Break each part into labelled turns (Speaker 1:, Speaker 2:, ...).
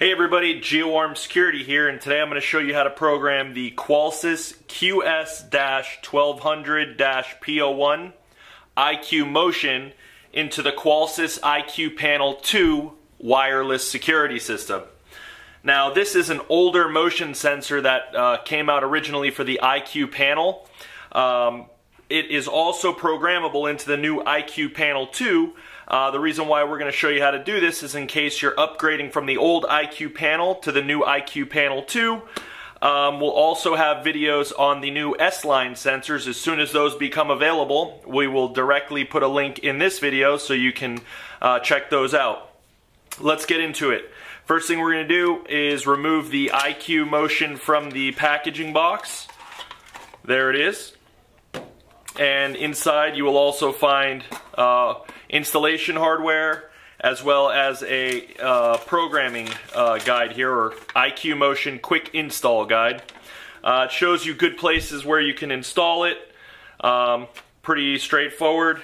Speaker 1: Hey everybody, GeoArm Security here, and today I'm going to show you how to program the Qolsys QS-1200-P01 IQ Motion into the Qolsys IQ Panel 2 wireless security system. Now this is an older motion sensor that uh, came out originally for the IQ panel. Um, it is also programmable into the new IQ Panel 2, uh, the reason why we're going to show you how to do this is in case you're upgrading from the old IQ panel to the new IQ panel 2. Um, we'll also have videos on the new S-Line sensors. As soon as those become available, we will directly put a link in this video so you can uh, check those out. Let's get into it. First thing we're going to do is remove the IQ motion from the packaging box. There it is. And inside you will also find uh, installation hardware as well as a uh, programming uh, guide here or IQ Motion quick install guide. Uh, it shows you good places where you can install it. Um, pretty straightforward.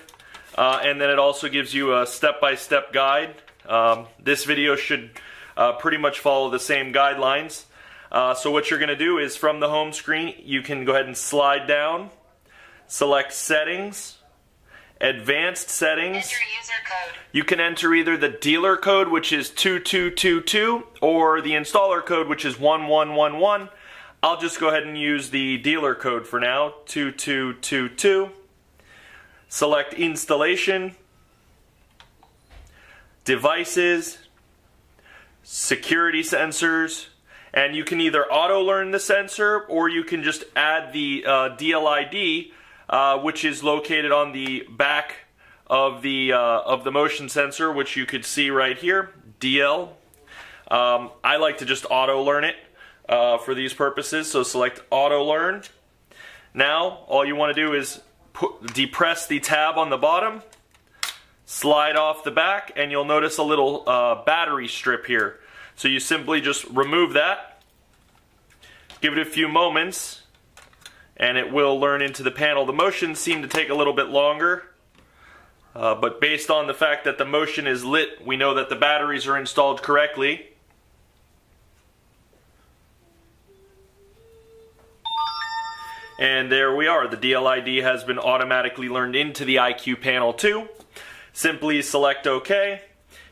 Speaker 1: Uh, and then it also gives you a step-by-step -step guide. Um, this video should uh, pretty much follow the same guidelines. So what you're going to do is from the home screen, you can go ahead and slide down, select settings, advanced settings. You can enter either the dealer code, which is 2222, or the installer code, which is 1111. I'll just go ahead and use the dealer code for now, 2222. Select installation, devices, security sensors, and you can either auto learn the sensor or you can just add the uh, DLID uh, which is located on the back of the uh, of the motion sensor, which you could see right here, DL. Um, I like to just auto learn it uh, for these purposes, so select auto learn. Now, all you want to do is put, depress the tab on the bottom, slide off the back, and you'll notice a little uh, battery strip here. So you simply just remove that, give it a few moments, and it will learn into the panel. The motions seem to take a little bit longer, uh, but based on the fact that the motion is lit, we know that the batteries are installed correctly. And there we are. The DLID has been automatically learned into the IQ panel 2. Simply select OK,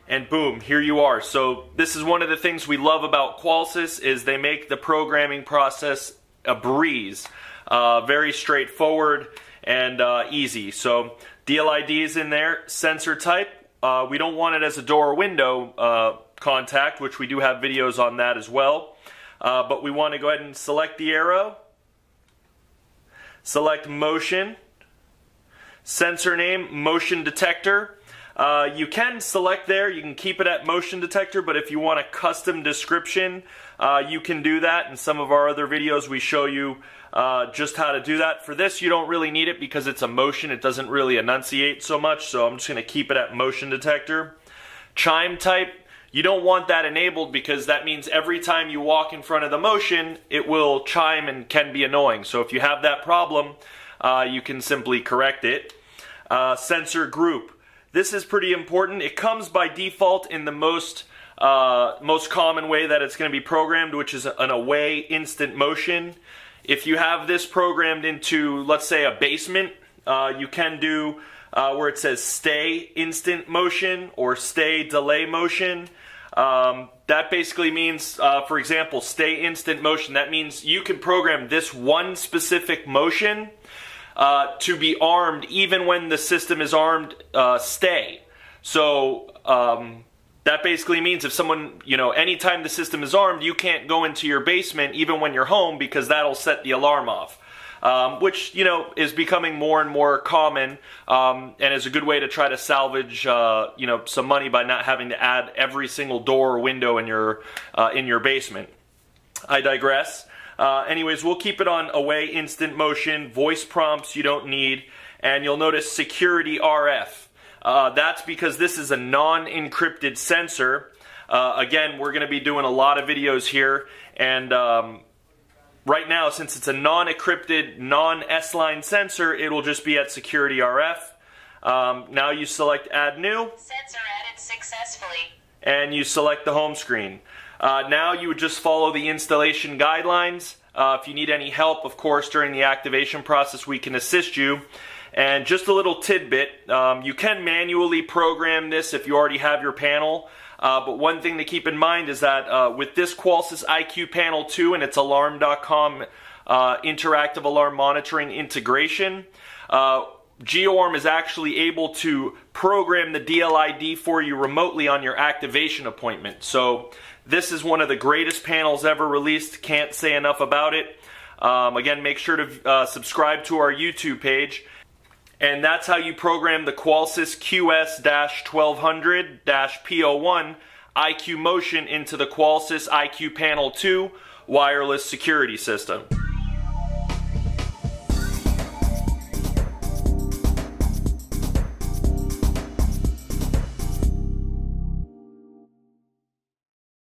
Speaker 1: and boom, here you are. So this is one of the things we love about Qolsys is they make the programming process a breeze. Uh, very straightforward and uh, easy. So DLID is in there. Sensor type, uh, we don't want it as a door or window uh, contact, which we do have videos on that as well. Uh, but we want to go ahead and select the arrow. Select motion. Sensor name, motion detector. Uh, you can select there, you can keep it at motion detector, but if you want a custom description, uh, you can do that. In some of our other videos, we show you uh, just how to do that. For this, you don't really need it because it's a motion. It doesn't really enunciate so much, so I'm just going to keep it at motion detector. Chime type, you don't want that enabled because that means every time you walk in front of the motion, it will chime and can be annoying. So if you have that problem, uh, you can simply correct it. Uh, sensor group. This is pretty important. It comes by default in the most uh, most common way that it's going to be programmed, which is an away instant motion. If you have this programmed into, let's say, a basement, uh, you can do uh, where it says stay instant motion or stay delay motion. Um, that basically means, uh, for example, stay instant motion. That means you can program this one specific motion uh, to be armed even when the system is armed uh, stay. So um, that basically means if someone, you know, anytime the system is armed, you can't go into your basement even when you're home because that'll set the alarm off. Um, which you know is becoming more and more common, um, and is a good way to try to salvage uh, you know some money by not having to add every single door or window in your uh, in your basement. I digress. Uh, anyways, we'll keep it on away instant motion, voice prompts you don't need, and you'll notice security RF. Uh, that's because this is a non-encrypted sensor. Uh, again, we're going to be doing a lot of videos here, and um, right now, since it's a non-encrypted, non-S-line sensor, it'll just be at security RF. Um, now you select Add New.
Speaker 2: Sensor added successfully.
Speaker 1: And you select the home screen. Uh, now you would just follow the installation guidelines. Uh, if you need any help, of course, during the activation process, we can assist you. And just a little tidbit, um, you can manually program this if you already have your panel. Uh, but one thing to keep in mind is that uh, with this Qolsys IQ Panel 2 and its Alarm.com uh, interactive alarm monitoring integration, uh, GeoArm is actually able to program the DLID for you remotely on your activation appointment. So this is one of the greatest panels ever released. Can't say enough about it. Um, again, make sure to uh, subscribe to our YouTube page. And that's how you program the Qolsys QS-1200-P01 IQ Motion into the Qolsys IQ Panel 2 wireless security system.